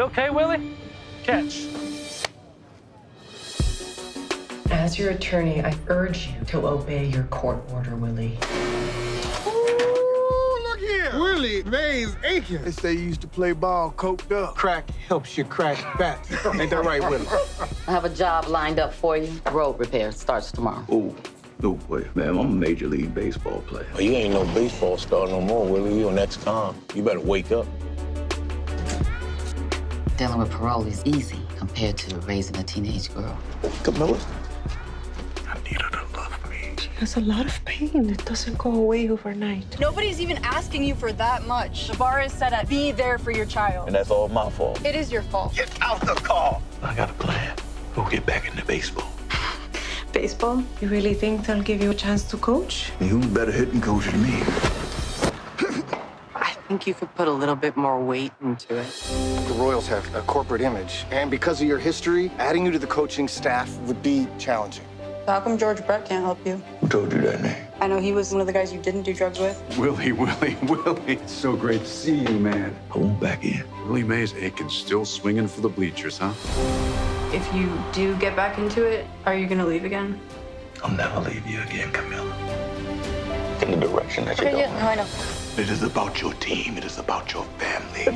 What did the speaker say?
okay, Willie? Catch. As your attorney, I urge you to obey your court order, Willie. Ooh, look here. Willie Mays Aikens. They say you used to play ball coked up. Crack helps you crack back. Ain't that right, Willie? I have a job lined up for you. Road repair starts tomorrow. Oh, no way. Man, I'm a major league baseball player. Oh, you ain't no baseball star no more, Willie. You on next time. You better wake up. Dealing with parole is easy compared to raising a teenage girl. Camilla? I need her to love me. She has a lot of pain. It doesn't go away overnight. Nobody's even asking you for that much. The bar is set at be there for your child. And that's all my fault. It is your fault. Get out the car. I got a plan. We'll get back into baseball. Baseball? You really think they'll give you a chance to coach? And who's better hitting coach than me? I think you could put a little bit more weight into it. The Royals have a corporate image, and because of your history, adding you to the coaching staff would be challenging. How come George Brett can't help you? Who told you that name? I know he was one of the guys you didn't do drugs with. Willie, Willie, Willie. It's so great to see you, man. I want back in. Willie Mays eh, Aikens still swinging for the bleachers, huh? If you do get back into it, are you going to leave again? I'll never leave you again, Camilla. In direction that you Okay, don't. no, I know. It is about your team. It is about your family.